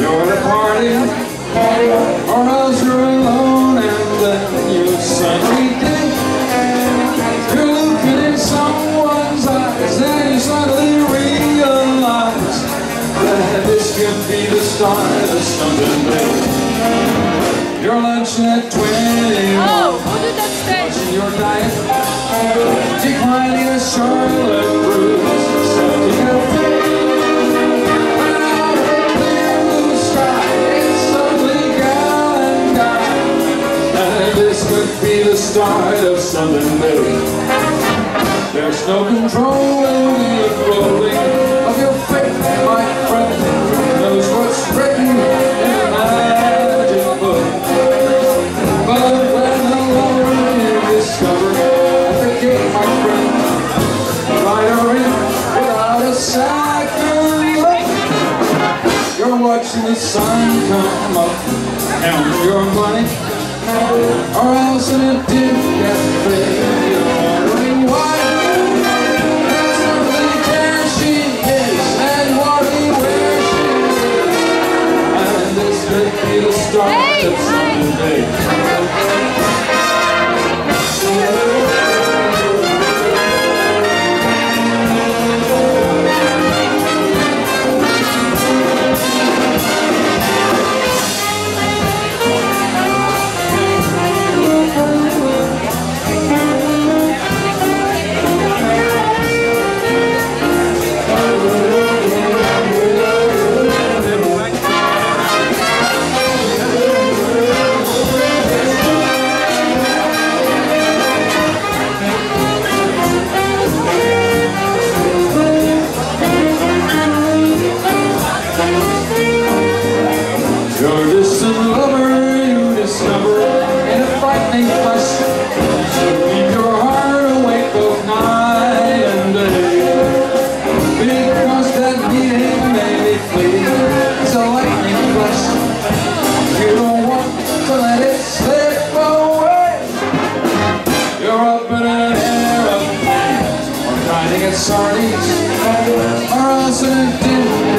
day, or else you're alone and then you suddenly think you're looking in someone's eyes and you suddenly realize that this could be the start of something big. You're lunching at 21. Oh, who did that stage? Watching your diet, declining a Charlotte Russe, the start of something big. There's no controlling the unfolding of your fate, my friend. Who knows what's written in a magic book? But when alone you discover at the gate, my friend, or in without a second look, you're watching the sun come up, count your money, or else in a dim cafe, you're wondering why. Grinding at sardines